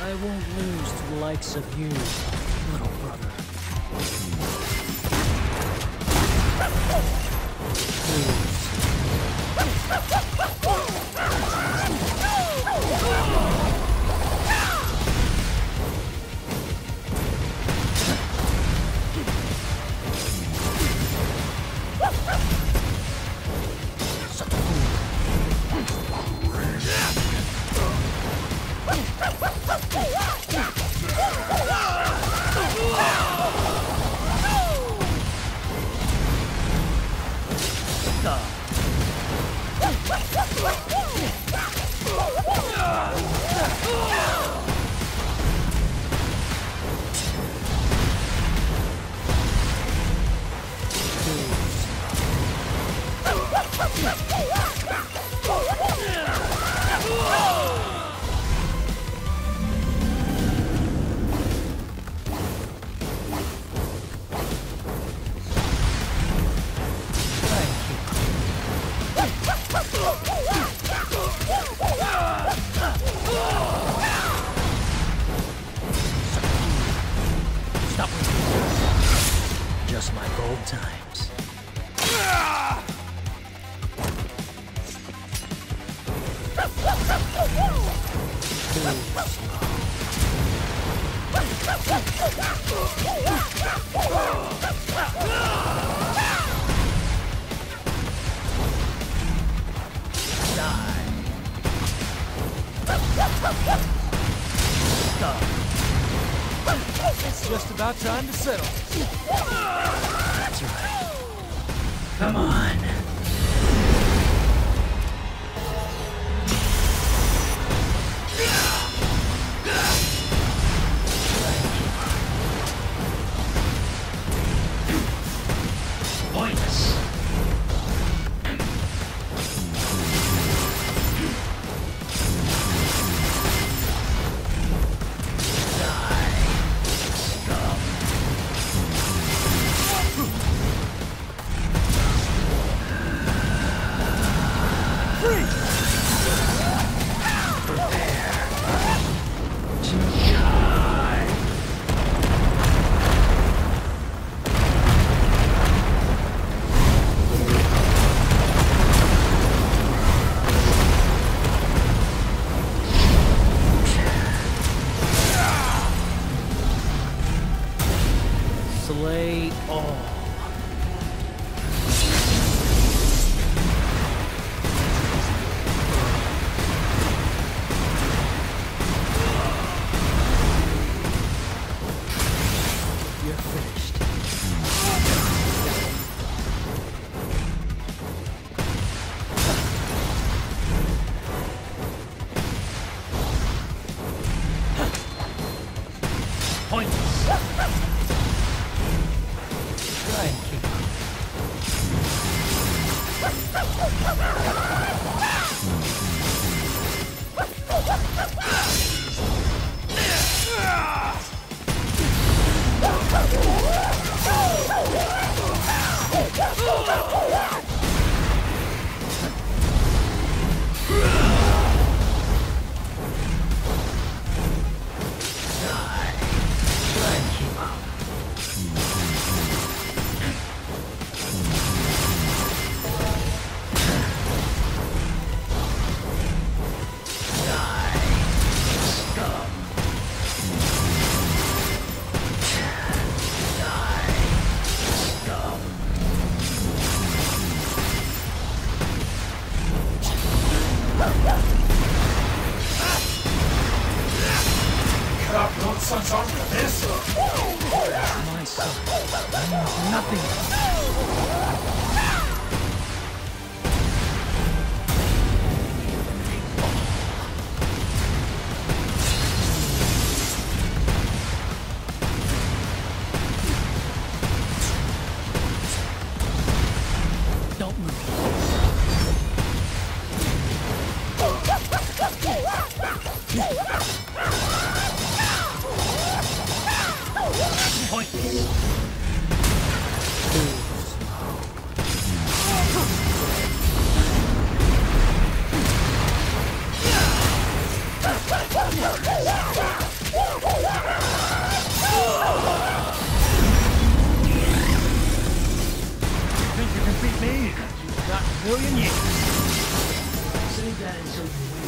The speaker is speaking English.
I won't lose to the likes of you, little brother. Please. What? What? What? Times. It's just about time to settle. Come on. Slay all. Oh. Son's arm for this? My son nothing. beat me? Not a million years. Save that until you win.